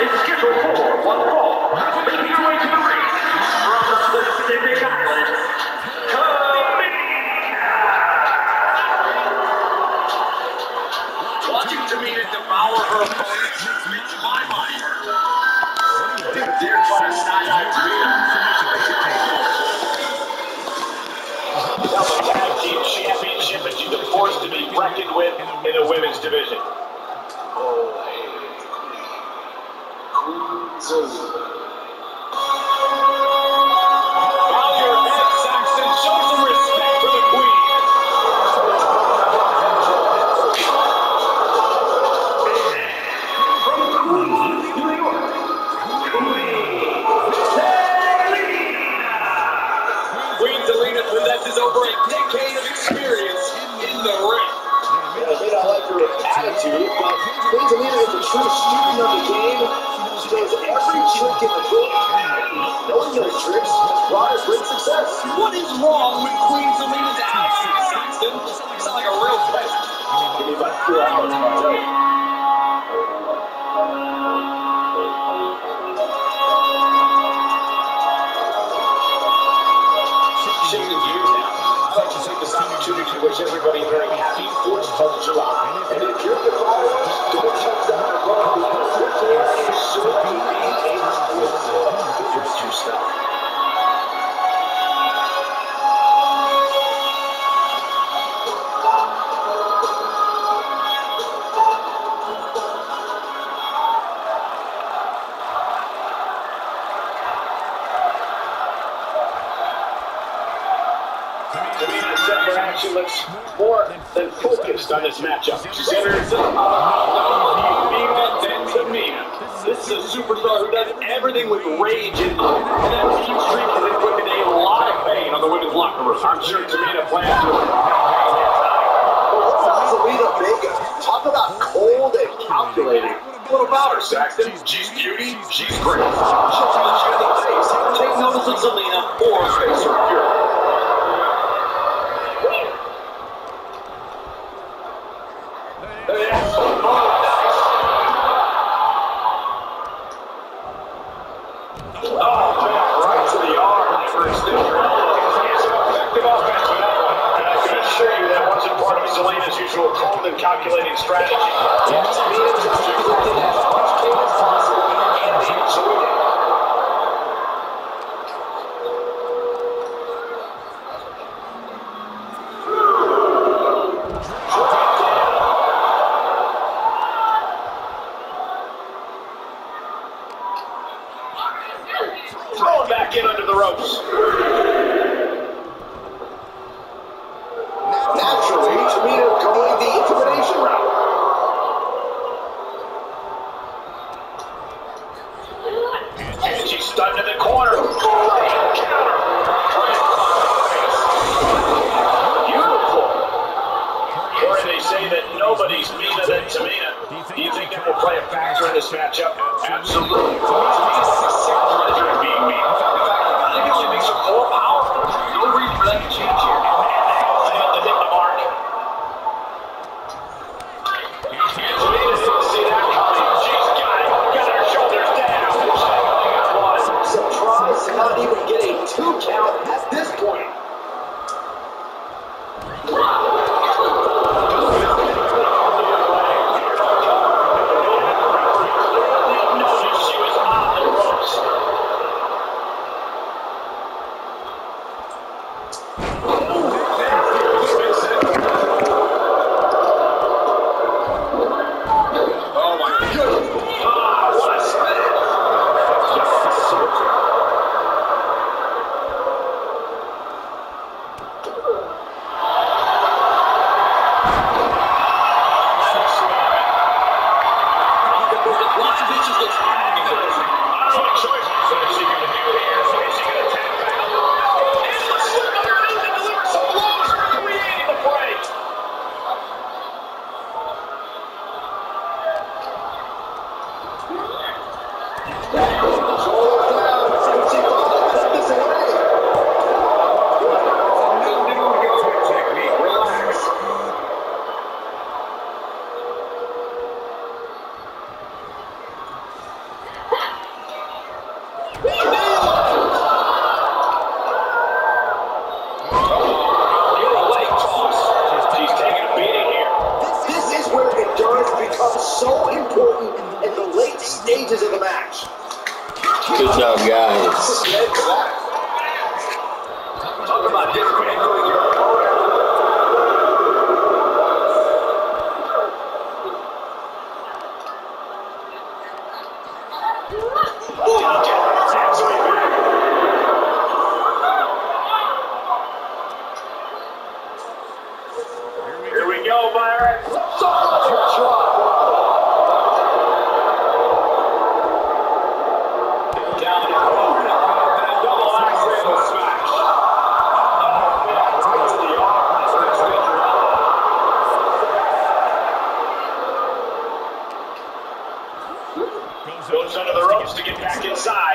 is scheduled for one fall, making her way to the ring from the. Watching devour her opponents makes my mind. Team championship, to be reckoned with in the women's division. Attitude, but Queen Zelina is a true student of the game. Every trick in book. Knowing those tricks has great success. What is wrong with Queen Zelina's attitude, Saxton? You sound like a real peasant. Give me about four hours, I'll wish everybody a very happy 4th of July. And if you're the action looks more than focused on this matchup. She's entered herself. No, Tamina than This is a superstar who does everything with rage and, and that mean streak has inflicted a lot of pain on the women's locker room. I'm sure Tamina plans to. Zelina Vega. Talk about cold and calculating. What about her, Saxton? She's beauty, she's great. She'll punch you in the face. Take notice of Zelina or face her fury. Strategy. Yes, Tamina just inflicted as much pain as possible, and they enjoyed it. Thrown back in under the ropes. Naturally, Tamina going the intimidation route. And she's stunned in the corner. Great counter. Beautiful. Corey, they say that nobody's meaner than Tamina. Do you think that will play a factor in this matchup? Absolutely. Tamina's sick pleasure in being mean. In fact, I think it only makes her more powerful. No reason for that to change here. Failed to hit the mark. And Tamina didn't see that coming. She's got it. Got her shoulders down. Surprised to not even get a two count at this point she was on the ropes. Stages of the match. Good job, guys. Led to that. Talk about dismantling your opponent. Taps way back. Here we go, Byron. Solid drop. Back inside.